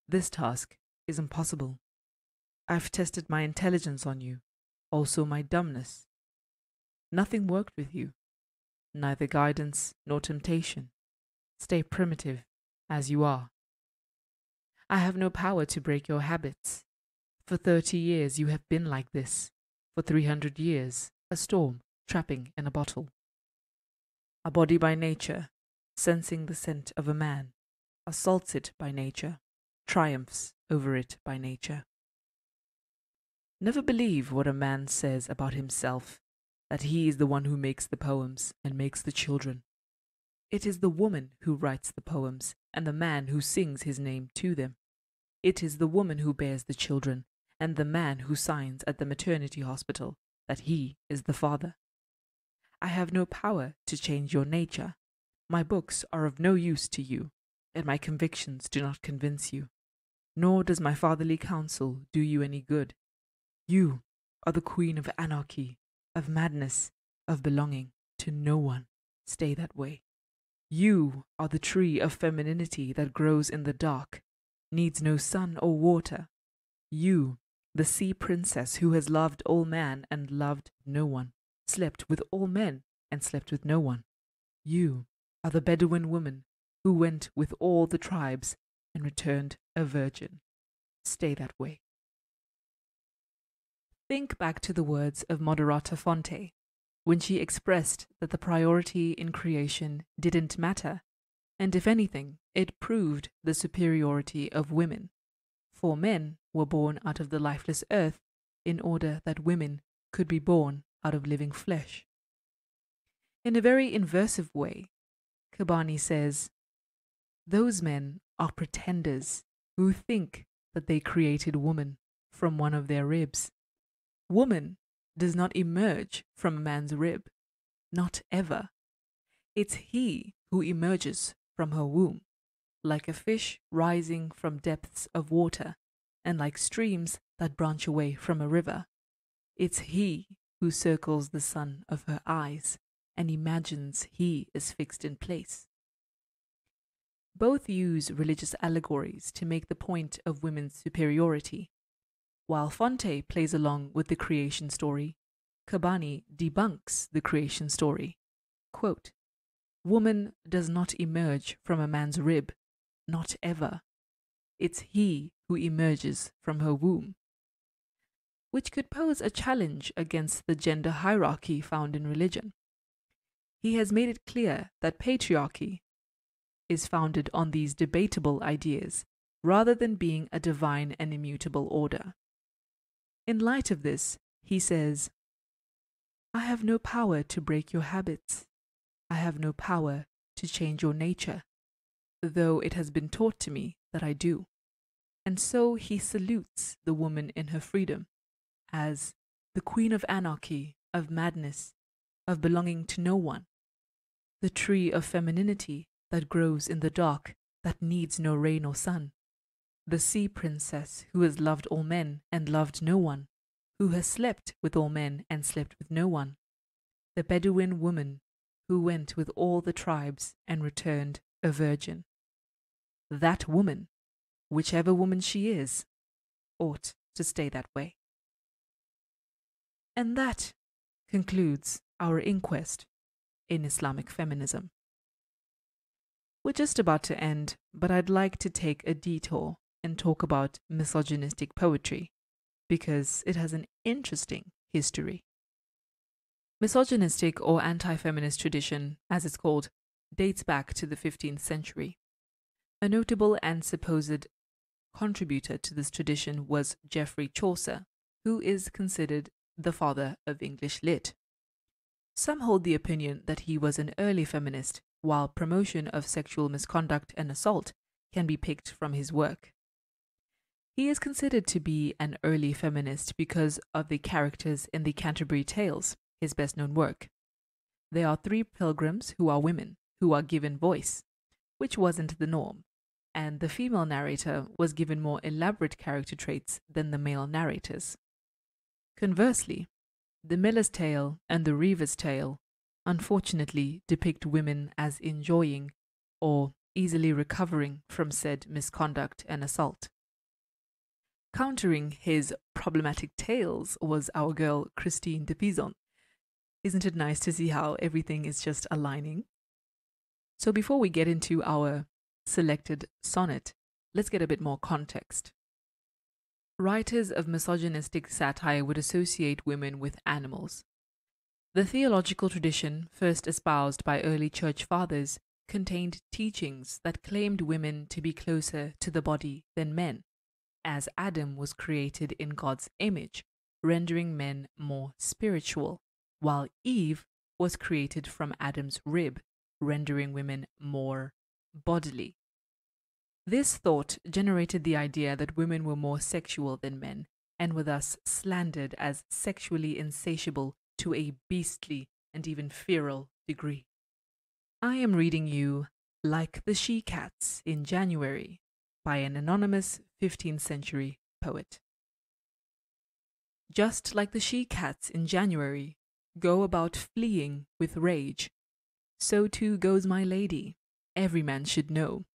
This task is impossible. I've tested my intelligence on you, also my dumbness. Nothing worked with you, neither guidance nor temptation. Stay primitive as you are. I have no power to break your habits. For thirty years you have been like this. For three hundred years, a storm trapping in a bottle. a body by nature, sensing the scent of a man, assaults it by nature, triumphs over it by nature. Never believe what a man says about himself, that he is the one who makes the poems and makes the children. It is the woman who writes the poems and the man who sings his name to them. It is the woman who bears the children and the man who signs at the maternity hospital that he is the father. I have no power to change your nature. My books are of no use to you, and my convictions do not convince you. Nor does my fatherly counsel do you any good. You are the queen of anarchy, of madness, of belonging to no one. Stay that way. You are the tree of femininity that grows in the dark, needs no sun or water. You, the sea princess who has loved all man and loved no one, slept with all men and slept with no one. You are the Bedouin woman who went with all the tribes and returned a virgin. Stay that way. Think back to the words of Moderata Fonte when she expressed that the priority in creation didn't matter, and if anything, it proved the superiority of women. For men were born out of the lifeless earth in order that women could be born out of living flesh. In a very inversive way, Qabbani says, Those men are pretenders who think that they created woman from one of their ribs. Woman does not emerge from a man's rib. Not ever. It's he who emerges from her womb, like a fish rising from depths of water, and like streams that branch away from a river. It's he who circles the sun of her eyes and imagines he is fixed in place. Both use religious allegories to make the point of women's superiority, while Fonte plays along with the creation story, Qabbani debunks the creation story. Quote, Woman does not emerge from a man's rib, not ever. It's he who emerges from her womb. Which could pose a challenge against the gender hierarchy found in religion. He has made it clear that patriarchy is founded on these debatable ideas rather than being a divine and immutable order. In light of this, he says, I have no power to break your habits. I have no power to change your nature, though it has been taught to me that I do. And so he salutes the woman in her freedom as the queen of anarchy, of madness, of belonging to no one, the tree of femininity that grows in the dark, that needs no rain or sun, the sea princess who has loved all men and loved no one, who has slept with all men and slept with no one, the Bedouin woman who went with all the tribes and returned a virgin. That woman, whichever woman she is, ought to stay that way. And that concludes our inquest in Islamic feminism. We're just about to end, but I'd like to take a detour and talk about misogynistic poetry because it has an interesting history. Misogynistic or anti feminist tradition, as it's called, dates back to the 15th century. A notable and supposed contributor to this tradition was Geoffrey Chaucer, who is considered the father of English lit. Some hold the opinion that he was an early feminist, while promotion of sexual misconduct and assault can be picked from his work. He is considered to be an early feminist because of the characters in the Canterbury Tales, his best known work. There are three pilgrims who are women, who are given voice, which wasn't the norm, and the female narrator was given more elaborate character traits than the male narrators. Conversely, the Miller's Tale and the Reeve's Tale unfortunately depict women as enjoying or easily recovering from said misconduct and assault. Countering his problematic tales was our girl Christine de Pizan. Isn't it nice to see how everything is just aligning? So before we get into our selected sonnet, let's get a bit more context. Writers of misogynistic satire would associate women with animals. The theological tradition, first espoused by early church fathers, contained teachings that claimed women to be closer to the body than men, as Adam was created in God's image, rendering men more spiritual, while Eve was created from Adam's rib, rendering women more bodily. This thought generated the idea that women were more sexual than men and were thus slandered as sexually insatiable to a beastly and even feral degree. I am reading you Like the She Cats in January by an anonymous 15th century poet. Just like the she cats in January go about fleeing with rage, so too goes my lady, every man should know,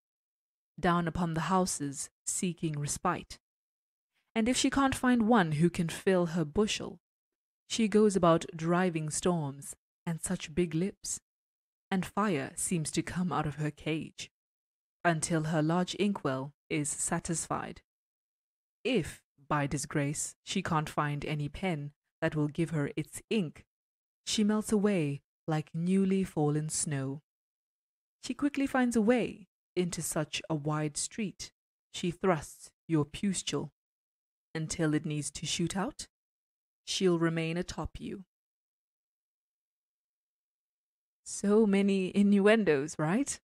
down upon the houses seeking respite. And if she can't find one who can fill her bushel, she goes about driving storms and such big lips, and fire seems to come out of her cage, until her large inkwell is satisfied. If, by disgrace, she can't find any pen that will give her its ink, she melts away like newly fallen snow. She quickly finds a way into such a wide street. She thrusts your pustule until it needs to shoot out. She'll remain atop you. So many innuendos, right?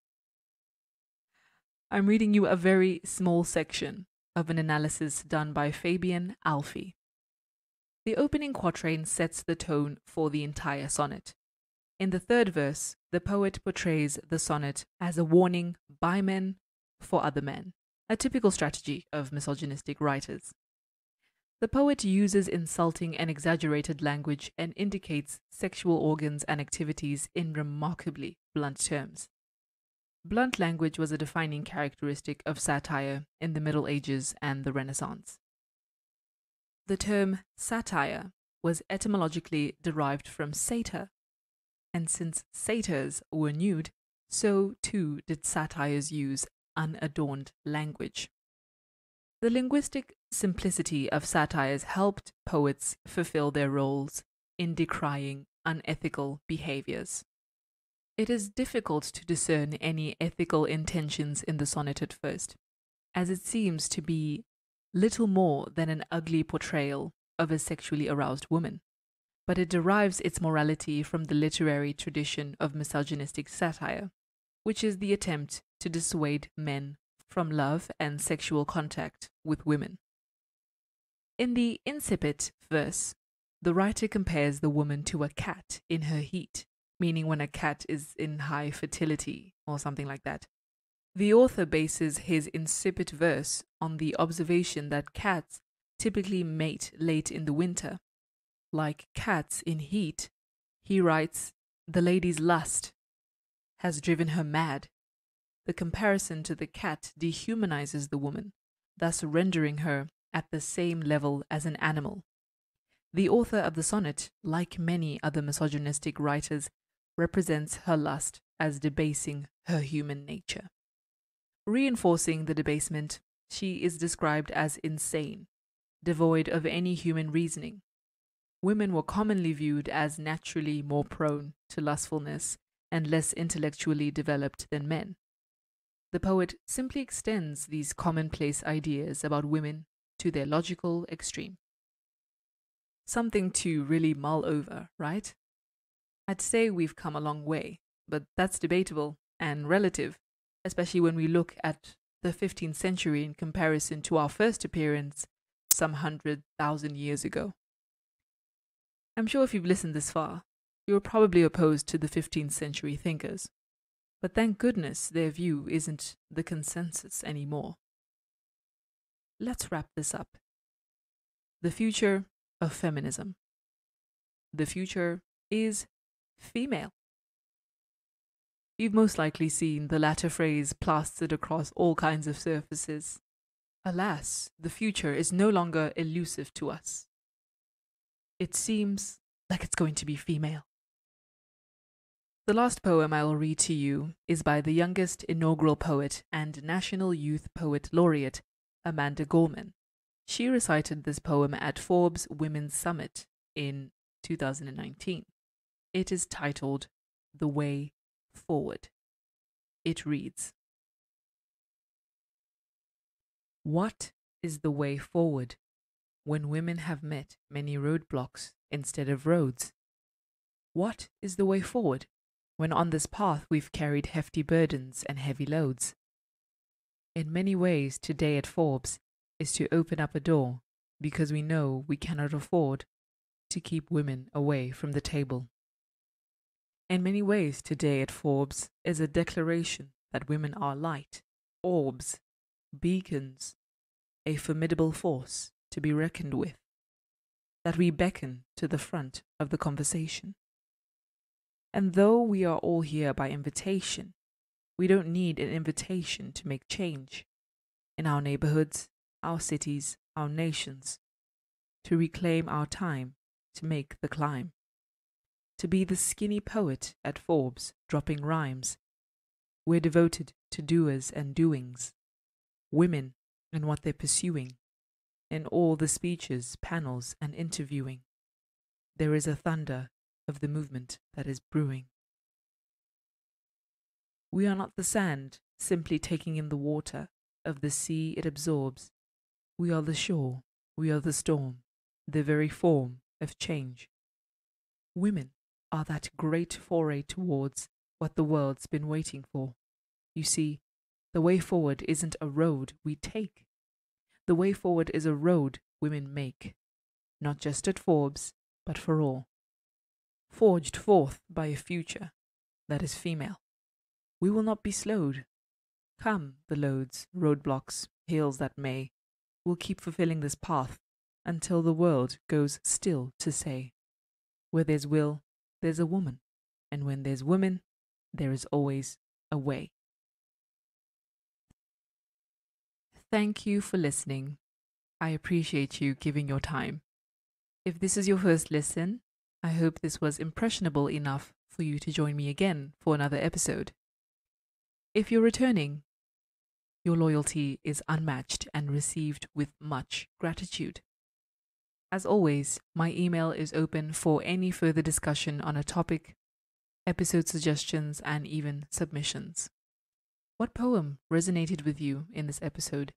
I'm reading you a very small section of an analysis done by Fabian Alfie. The opening quatrain sets the tone for the entire sonnet. In the third verse, the poet portrays the sonnet as a warning by men for other men, a typical strategy of misogynistic writers. The poet uses insulting and exaggerated language and indicates sexual organs and activities in remarkably blunt terms. Blunt language was a defining characteristic of satire in the Middle Ages and the Renaissance. The term satire was etymologically derived from satyr, and since satyrs were nude, so too did satires use unadorned language. The linguistic simplicity of satires helped poets fulfill their roles in decrying unethical behaviors. It is difficult to discern any ethical intentions in the sonnet at first, as it seems to be little more than an ugly portrayal of a sexually aroused woman, but it derives its morality from the literary tradition of misogynistic satire, which is the attempt to dissuade men from love and sexual contact with women. In the incipit verse, the writer compares the woman to a cat in her heat, meaning when a cat is in high fertility or something like that. The author bases his incipit verse on the observation that cats typically mate late in the winter. Like cats in heat, he writes, the lady's lust has driven her mad the comparison to the cat dehumanizes the woman, thus rendering her at the same level as an animal. The author of the sonnet, like many other misogynistic writers, represents her lust as debasing her human nature. Reinforcing the debasement, she is described as insane, devoid of any human reasoning. Women were commonly viewed as naturally more prone to lustfulness and less intellectually developed than men. The poet simply extends these commonplace ideas about women to their logical extreme. Something to really mull over, right? I'd say we've come a long way, but that's debatable and relative, especially when we look at the 15th century in comparison to our first appearance some hundred thousand years ago. I'm sure if you've listened this far, you're probably opposed to the 15th century thinkers. But thank goodness their view isn't the consensus anymore. Let's wrap this up. The future of feminism. The future is female. You've most likely seen the latter phrase plastered across all kinds of surfaces. Alas, the future is no longer elusive to us. It seems like it's going to be female. The last poem I will read to you is by the youngest inaugural poet and National Youth Poet Laureate, Amanda Gorman. She recited this poem at Forbes Women's Summit in 2019. It is titled The Way Forward. It reads What is the way forward when women have met many roadblocks instead of roads? What is the way forward when on this path we've carried hefty burdens and heavy loads? In many ways, today at Forbes is to open up a door because we know we cannot afford to keep women away from the table. In many ways, today at Forbes is a declaration that women are light, orbs, beacons, a formidable force to be reckoned with, that we beckon to the front of the conversation. And though we are all here by invitation, we don't need an invitation to make change in our neighborhoods, our cities, our nations, to reclaim our time to make the climb, to be the skinny poet at Forbes dropping rhymes. We're devoted to doers and doings, women and what they're pursuing, in all the speeches, panels, and interviewing. There is a thunder of the movement that is brewing. We are not the sand simply taking in the water of the sea it absorbs. We are the shore, we are the storm, the very form of change. Women are that great foray towards what the world's been waiting for. You see, the way forward isn't a road we take. The way forward is a road women make, not just at Forbes, but for all. Forged forth by a future that is female. We will not be slowed. Come, the loads, roadblocks, hills that may, we'll keep fulfilling this path until the world goes still to say, Where there's will, there's a woman, and when there's women, there is always a way. Thank you for listening. I appreciate you giving your time. If this is your first listen, I hope this was impressionable enough for you to join me again for another episode. If you're returning, your loyalty is unmatched and received with much gratitude. As always, my email is open for any further discussion on a topic, episode suggestions, and even submissions. What poem resonated with you in this episode?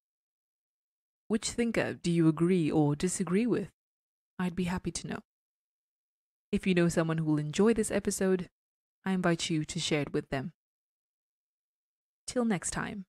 Which thinker do you agree or disagree with? I'd be happy to know. If you know someone who will enjoy this episode, I invite you to share it with them. Till next time.